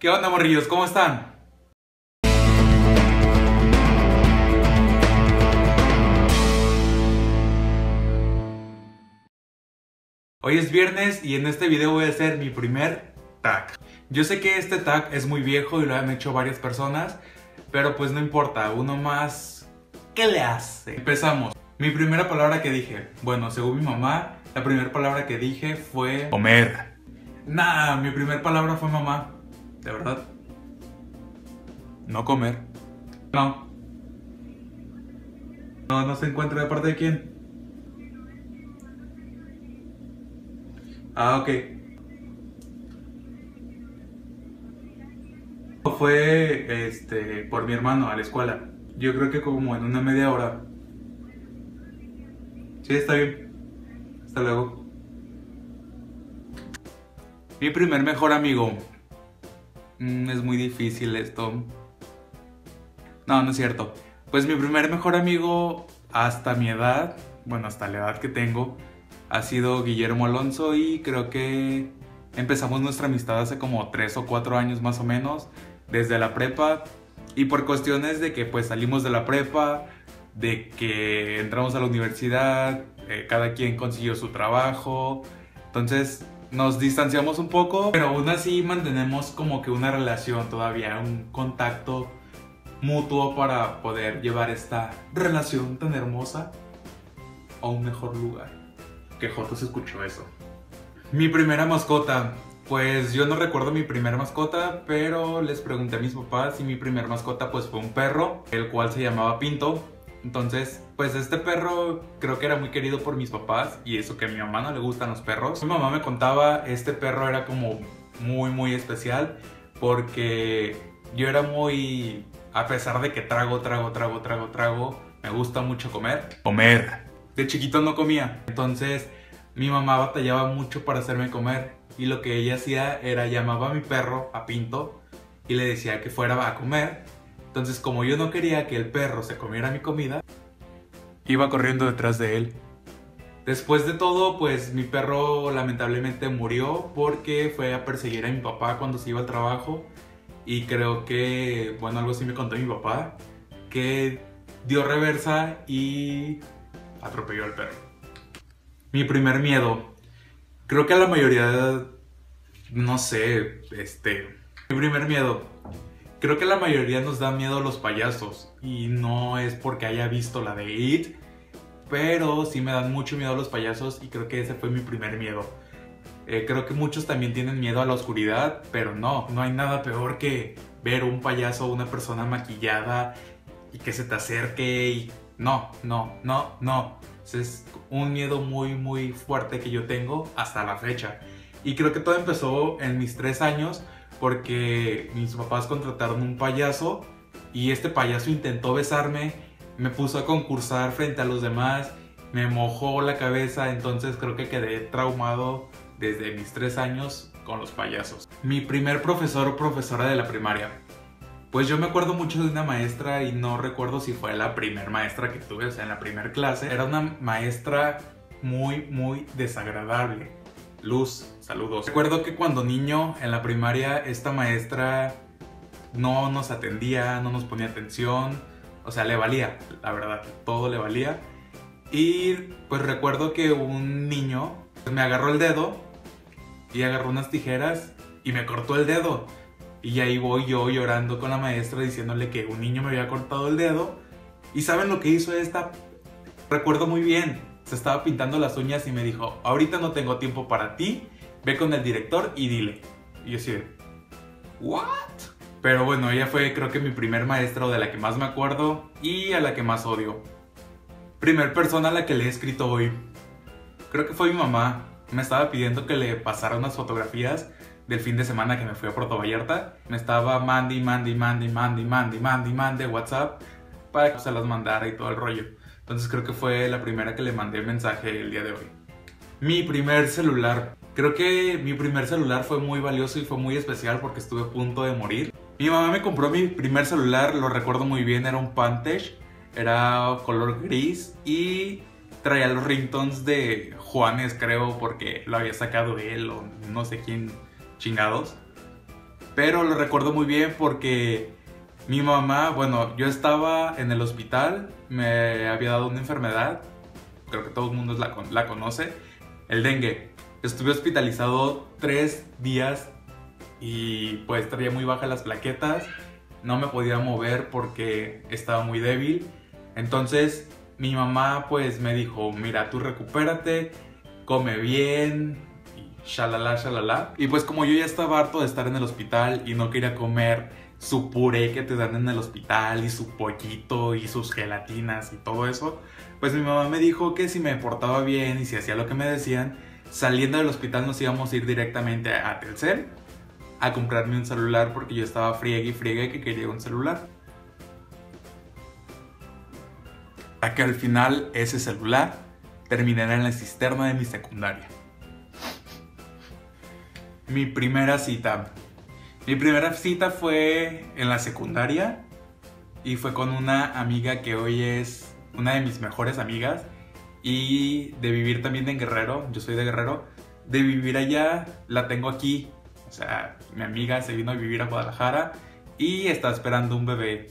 ¿Qué onda, morrillos? ¿Cómo están? Hoy es viernes y en este video voy a hacer mi primer tag. Yo sé que este tag es muy viejo y lo han hecho varias personas, pero pues no importa, uno más... ¿Qué le hace? Empezamos. Mi primera palabra que dije, bueno, según mi mamá, la primera palabra que dije fue... Comer. Nah, mi primera palabra fue mamá. ¿De verdad? No comer. No. No, no se encuentra de parte de quién. Ah, ok. Fue este por mi hermano a la escuela. Yo creo que como en una media hora. Sí, está bien. Hasta luego. Mi primer mejor amigo. Mm, es muy difícil esto. No, no es cierto. Pues mi primer mejor amigo hasta mi edad, bueno, hasta la edad que tengo, ha sido Guillermo Alonso y creo que empezamos nuestra amistad hace como 3 o 4 años más o menos, desde la prepa y por cuestiones de que pues salimos de la prepa, de que entramos a la universidad, eh, cada quien consiguió su trabajo, entonces nos distanciamos un poco, pero aún así mantenemos como que una relación todavía, un contacto mutuo para poder llevar esta relación tan hermosa a un mejor lugar. Que Joto se escuchó eso. Mi primera mascota. Pues yo no recuerdo mi primera mascota, pero les pregunté a mis papás y mi primera mascota pues fue un perro, el cual se llamaba Pinto. Entonces, pues este perro creo que era muy querido por mis papás y eso que a mi mamá no le gustan los perros. Mi mamá me contaba, este perro era como muy muy especial porque yo era muy, a pesar de que trago, trago, trago, trago, trago, me gusta mucho comer. Comer. De chiquito no comía, entonces mi mamá batallaba mucho para hacerme comer y lo que ella hacía era llamaba a mi perro, a Pinto, y le decía que fuera a comer entonces, como yo no quería que el perro se comiera mi comida, iba corriendo detrás de él. Después de todo, pues mi perro lamentablemente murió porque fue a perseguir a mi papá cuando se iba al trabajo. Y creo que, bueno, algo así me contó mi papá, que dio reversa y atropelló al perro. Mi primer miedo. Creo que a la mayoría, no sé, este... Mi primer miedo Creo que la mayoría nos da miedo a los payasos y no es porque haya visto la de It, pero sí me dan mucho miedo a los payasos y creo que ese fue mi primer miedo. Eh, creo que muchos también tienen miedo a la oscuridad, pero no, no hay nada peor que ver un payaso o una persona maquillada y que se te acerque y no, no, no, no. Es un miedo muy, muy fuerte que yo tengo hasta la fecha. Y creo que todo empezó en mis tres años porque mis papás contrataron un payaso y este payaso intentó besarme, me puso a concursar frente a los demás, me mojó la cabeza, entonces creo que quedé traumado desde mis tres años con los payasos. Mi primer profesor o profesora de la primaria. Pues yo me acuerdo mucho de una maestra y no recuerdo si fue la primer maestra que tuve, o sea, en la primera clase. Era una maestra muy, muy desagradable. Luz, saludos. Recuerdo que cuando niño en la primaria esta maestra no nos atendía, no nos ponía atención, o sea, le valía, la verdad, todo le valía. Y pues recuerdo que un niño me agarró el dedo y agarró unas tijeras y me cortó el dedo. Y ahí voy yo llorando con la maestra diciéndole que un niño me había cortado el dedo. ¿Y saben lo que hizo esta? Recuerdo muy bien se estaba pintando las uñas y me dijo, ahorita no tengo tiempo para ti, ve con el director y dile. Y yo así ¿what? Pero bueno, ella fue creo que mi primer maestro de la que más me acuerdo y a la que más odio. Primer persona a la que le he escrito hoy. Creo que fue mi mamá. Me estaba pidiendo que le pasara unas fotografías del fin de semana que me fui a Puerto Vallarta. Me estaba Mandy, Mandy, Mandy, Mandy, Mandy, Mandy, Mandy, WhatsApp para que se las mandara y todo el rollo. Entonces creo que fue la primera que le mandé mensaje el día de hoy. Mi primer celular. Creo que mi primer celular fue muy valioso y fue muy especial porque estuve a punto de morir. Mi mamá me compró mi primer celular, lo recuerdo muy bien, era un Pantech, era color gris y traía los ringtones de Juanes, creo, porque lo había sacado él o no sé quién chingados. Pero lo recuerdo muy bien porque mi mamá, bueno, yo estaba en el hospital, me había dado una enfermedad, creo que todo el mundo la, la conoce, el dengue. Estuve hospitalizado tres días y pues traía muy bajas las plaquetas, no me podía mover porque estaba muy débil. Entonces mi mamá pues me dijo, mira, tú recupérate, come bien, shalala, shalala. Y pues como yo ya estaba harto de estar en el hospital y no quería comer su puré que te dan en el hospital y su pollito y sus gelatinas y todo eso, pues mi mamá me dijo que si me portaba bien y si hacía lo que me decían, saliendo del hospital nos íbamos a ir directamente a Telcel a comprarme un celular porque yo estaba friegue y friegue que quería un celular. A que al final ese celular terminara en la cisterna de mi secundaria. Mi primera cita mi primera cita fue en la secundaria y fue con una amiga que hoy es una de mis mejores amigas y de vivir también en Guerrero, yo soy de Guerrero, de vivir allá la tengo aquí. O sea, mi amiga se vino a vivir a Guadalajara y está esperando un bebé.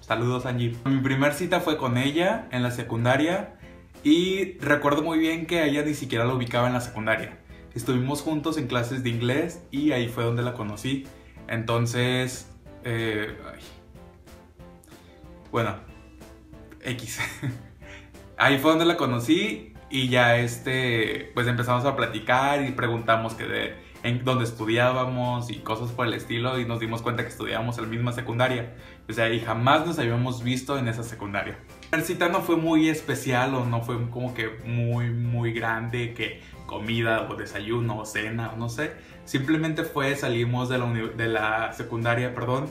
Saludos Angie. Mi primera cita fue con ella en la secundaria y recuerdo muy bien que ella ni siquiera la ubicaba en la secundaria. Estuvimos juntos en clases de inglés y ahí fue donde la conocí. Entonces, eh, bueno, X. Ahí fue donde la conocí y ya este, pues empezamos a platicar y preguntamos que de en dónde estudiábamos y cosas por el estilo y nos dimos cuenta que estudiábamos en la misma secundaria. O sea, y jamás nos habíamos visto en esa secundaria. La cita no fue muy especial o no fue como que muy, muy grande que comida o desayuno o cena o no sé. Simplemente fue, salimos de la, de la secundaria, perdón.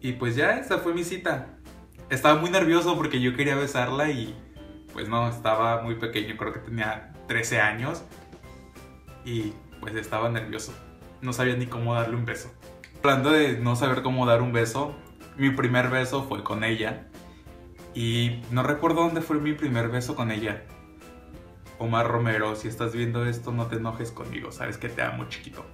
Y pues ya, esa fue mi cita. Estaba muy nervioso porque yo quería besarla y pues no, estaba muy pequeño, creo que tenía 13 años. Y pues estaba nervioso. No sabía ni cómo darle un beso. Hablando de no saber cómo dar un beso, mi primer beso fue con ella. Y no recuerdo dónde fue mi primer beso con ella. Omar Romero, si estás viendo esto, no te enojes conmigo, sabes que te amo, chiquito.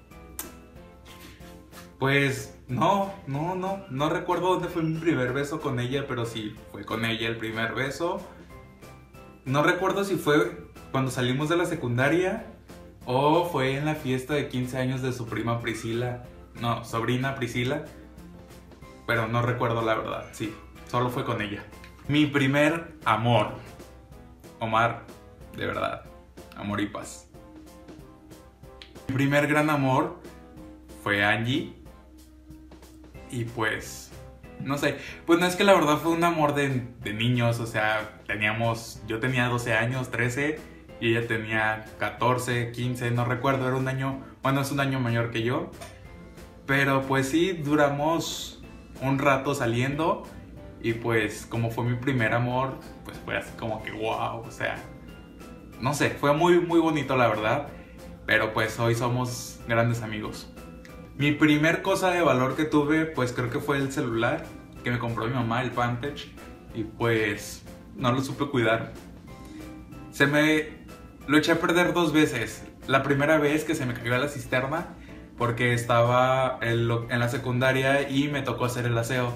Pues no, no, no, no recuerdo dónde fue mi primer beso con ella, pero sí, fue con ella el primer beso. No recuerdo si fue cuando salimos de la secundaria o fue en la fiesta de 15 años de su prima Priscila, no, sobrina Priscila, pero no recuerdo la verdad, sí, solo fue con ella. Mi primer amor, Omar, de verdad. Amor y paz. Mi primer gran amor fue Angie. Y pues, no sé, pues no es que la verdad fue un amor de, de, niños, o sea, teníamos, yo tenía 12 años, 13, y ella tenía 14, 15, no recuerdo, era un año, bueno, es un año mayor que yo. Pero pues sí, duramos un rato saliendo y pues como fue mi primer amor, pues fue así como que wow, o sea, no sé, fue muy, muy bonito la verdad. Pero pues hoy somos grandes amigos. Mi primer cosa de valor que tuve, pues creo que fue el celular que me compró mi mamá, el Vantage. Y pues no lo supe cuidar. Se me... Lo eché a perder dos veces. La primera vez que se me cayó a la cisterna porque estaba en, la secundaria y me tocó hacer el aseo.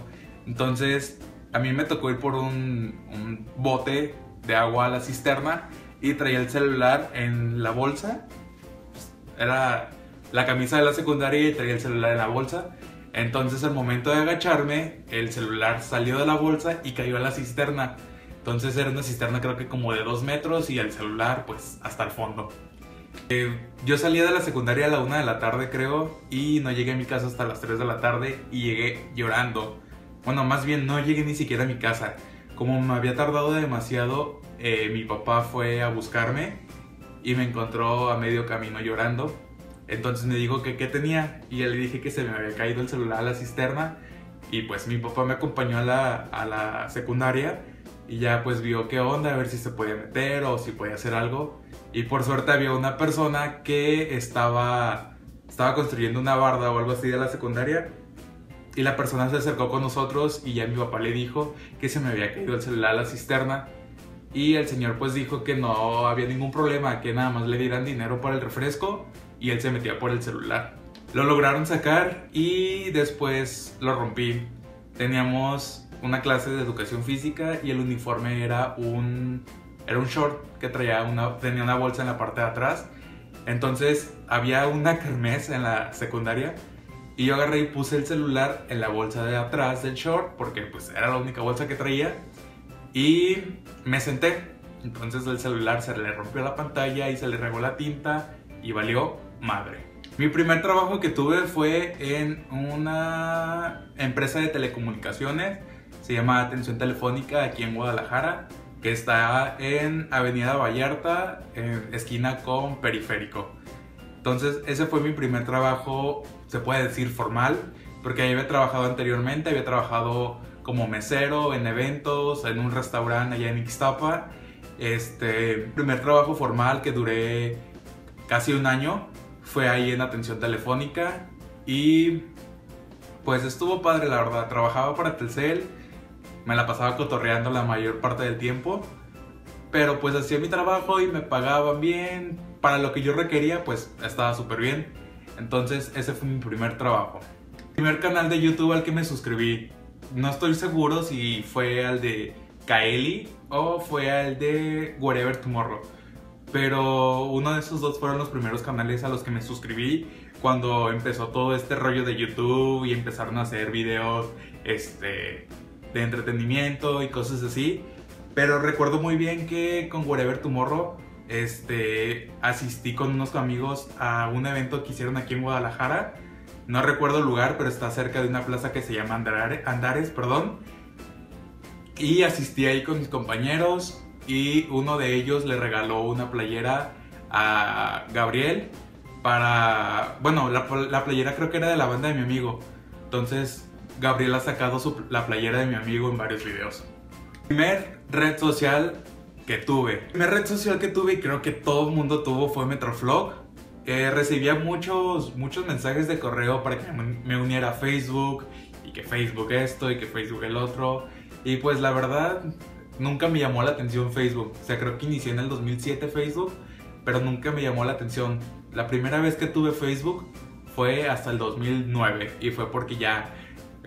Entonces a mí me tocó ir por un, bote de agua a la cisterna y traía el celular en la bolsa. Era la camisa de la secundaria y traía el celular en la bolsa. Entonces al momento de agacharme, el celular salió de la bolsa y cayó a la cisterna. Entonces era una cisterna creo que como de dos metros y el celular pues hasta el fondo. Eh, yo salía de la secundaria a la una de la tarde creo y no llegué a mi casa hasta las 3 de la tarde y llegué llorando. Bueno, más bien no llegué ni siquiera a mi casa. Como me había tardado demasiado, eh, mi papá fue a buscarme y me encontró a medio camino llorando. Entonces me dijo que qué tenía y yo le dije que se me había caído el celular a la cisterna y pues mi papá me acompañó a la, a la secundaria y ya pues vio qué onda, a ver si se podía meter o si podía hacer algo. Y por suerte había una persona que estaba, estaba construyendo una barda o algo así de la secundaria. Y la persona se acercó con nosotros y ya mi papá le dijo que se me había caído el celular a la cisterna y el señor pues dijo que no había ningún problema, que nada más le dieran dinero para el refresco y él se metía por el celular. Lo lograron sacar y después lo rompí. Teníamos una clase de educación física y el uniforme era un, era un short que traía una, tenía una bolsa en la parte de atrás. Entonces había una kermés en la secundaria y yo agarré y puse el celular en la bolsa de atrás del short porque pues era la única bolsa que traía y me senté. Entonces el celular se le rompió la pantalla y se le regó la tinta y valió madre. Mi primer trabajo que tuve fue en una empresa de telecomunicaciones, se llama Atención Telefónica aquí en Guadalajara, que está en Avenida Vallarta, en esquina con Periférico. Entonces ese fue mi primer trabajo, se puede decir formal, porque ahí había trabajado anteriormente, había trabajado como mesero en eventos, en un restaurante allá en Ixtapa. Este primer trabajo formal que duré casi un año fue ahí en atención telefónica y pues estuvo padre la verdad. Trabajaba para Telcel, me la pasaba cotorreando la mayor parte del tiempo, pero pues hacía mi trabajo y me pagaban bien. Para lo que yo requería pues estaba súper bien. Entonces ese fue mi primer trabajo. primer canal de YouTube al que me suscribí no estoy seguro si fue al de Kaeli o fue al de Whatever Tomorrow. Pero uno de esos dos fueron los primeros canales a los que me suscribí cuando empezó todo este rollo de YouTube y empezaron a hacer videos este, de entretenimiento y cosas así. Pero recuerdo muy bien que con Whatever Tomorrow este, asistí con unos amigos a un evento que hicieron aquí en Guadalajara no recuerdo el lugar, pero está cerca de una plaza que se llama Andares, perdón. Y asistí ahí con mis compañeros y uno de ellos le regaló una playera a Gabriel para... Bueno, la, playera creo que era de la banda de mi amigo. Entonces Gabriel ha sacado la playera de mi amigo en varios videos. Primer red social que tuve. Primer red social que tuve y creo que todo el mundo tuvo fue Metroflog recibía muchos, muchos mensajes de correo para que me uniera a Facebook y que Facebook esto y que Facebook el otro. Y pues la verdad, nunca me llamó la atención Facebook. O sea, creo que inicié en el 2007 Facebook, pero nunca me llamó la atención. La primera vez que tuve Facebook fue hasta el 2009 y fue porque ya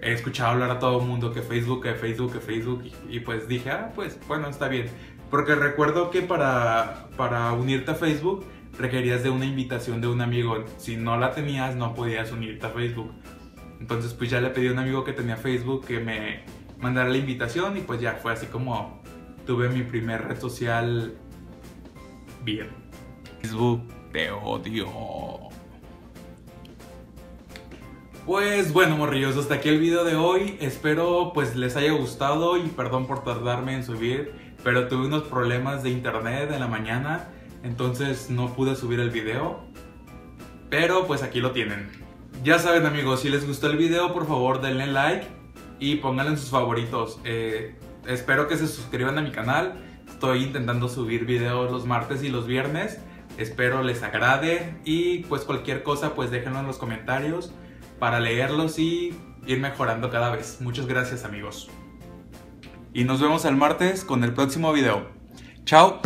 he escuchado hablar a todo el mundo que Facebook, que Facebook, que Facebook y, y, pues dije, ah, pues bueno, está bien. Porque recuerdo que para, para unirte a Facebook requerías de una invitación de un amigo. Si no la tenías, no podías unirte a Facebook. Entonces, pues ya le pedí a un amigo que tenía Facebook que me mandara la invitación y pues ya fue así como tuve mi primer red social bien. Facebook, te odio. Pues bueno, morrillos, hasta aquí el video de hoy. Espero pues les haya gustado y perdón por tardarme en subir, pero tuve unos problemas de internet en la mañana entonces no pude subir el video, pero pues aquí lo tienen. Ya saben amigos, si les gustó el video por favor denle like y pónganlo en sus favoritos. Eh, espero que se suscriban a mi canal, estoy intentando subir videos los martes y los viernes. Espero les agrade y pues cualquier cosa pues déjenlo en los comentarios para leerlos y ir mejorando cada vez. Muchas gracias amigos. Y nos vemos el martes con el próximo video. Chao.